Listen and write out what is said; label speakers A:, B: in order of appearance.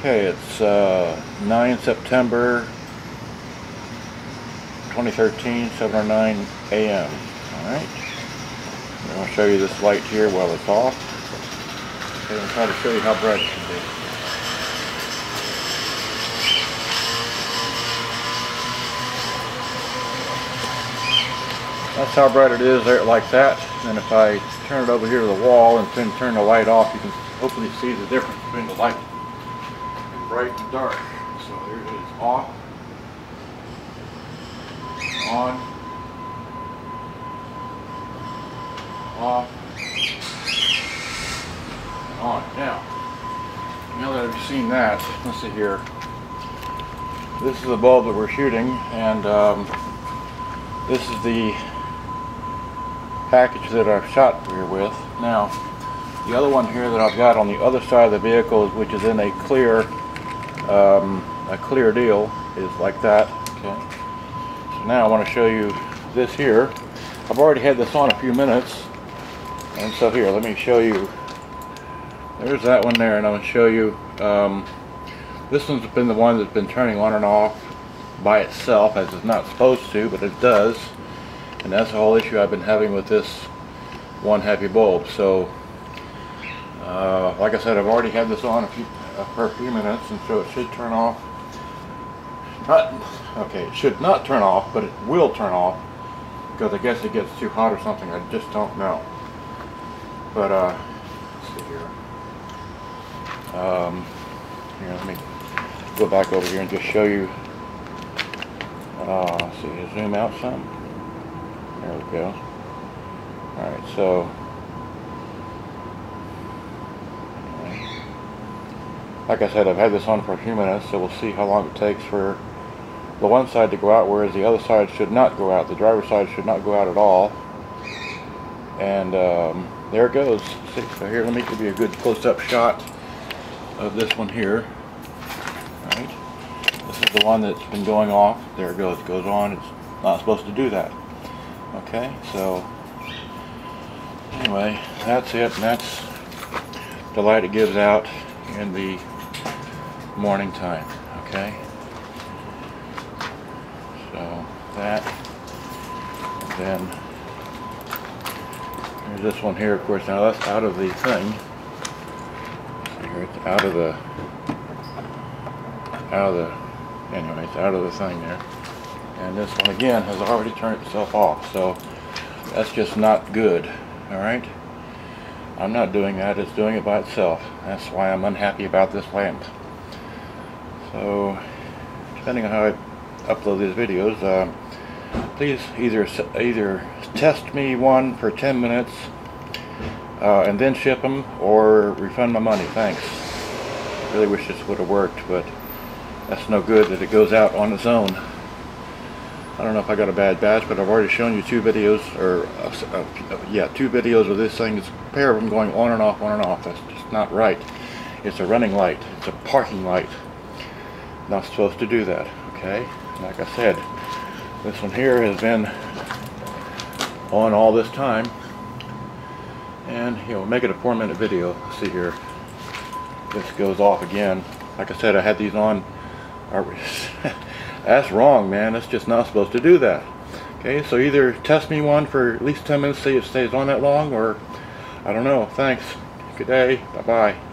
A: Okay, it's uh, 9 September 2013, 7:09 a.m. Alright. To show you this light here while it's off. Okay, I'm trying to show you how bright it can be. That's how bright it is there like that. And if I turn it over here to the wall and then turn the light off, you can hopefully see the difference between the light bright and dark. So here it is, off, on, off, and on. Now, now that I've seen that, let's see here. This is the bulb that we're shooting, and um, this is the package that I've shot here with. Now, the other one here that I've got on the other side of the vehicle, which is in a clear um, a clear deal is like that. Okay. So now I want to show you this here. I've already had this on a few minutes. And so here, let me show you. There's that one there, and I'm going to show you. Um, this one's been the one that's been turning on and off by itself, as it's not supposed to, but it does. And that's the whole issue I've been having with this one happy bulb. So, uh, like I said, I've already had this on a few, uh, for a few minutes and so it should turn off. Not okay it should not turn off but it will turn off because I guess it gets too hot or something. I just don't know. But uh let's see here. Um here let me go back over here and just show you. Uh see zoom out some. There we go. Alright so like I said, I've had this on for a few minutes, so we'll see how long it takes for the one side to go out, whereas the other side should not go out. The driver's side should not go out at all. And um, there it goes. See, so here, let me give you a good close-up shot of this one here. Right. This is the one that's been going off. There it goes. It goes on. It's not supposed to do that. Okay, so anyway, that's it. And that's the light it gives out in the morning time okay? So that then there's this one here of course. Now that's out of the thing. Here it's out of the out of the anyway it's out of the thing there. And this one again has already turned itself off so that's just not good all right? I'm not doing that. It's doing it by itself. That's why I'm unhappy about this lamp so, depending on how I upload these videos, uh, please either either test me one for 10 minutes uh, and then ship them, or refund my money. Thanks. Really wish this would have worked, but that's no good that it goes out on its own. I don't know if I got a bad batch, but I've already shown you two videos, or uh, uh, yeah, two videos of this thing. It's a pair of them going on and off, on and off. That's just not right. It's a running light. It's a parking light. Not supposed to do that, okay? Like I said, this one here has been on all this time. And, you know, make it a four minute video. Let's see here. This goes off again. Like I said, I had these on. That's wrong, man. That's just not supposed to do that. Okay, so either test me one for at least 10 minutes, see if it stays on that long, or I don't know. Thanks. Good day. Bye-bye.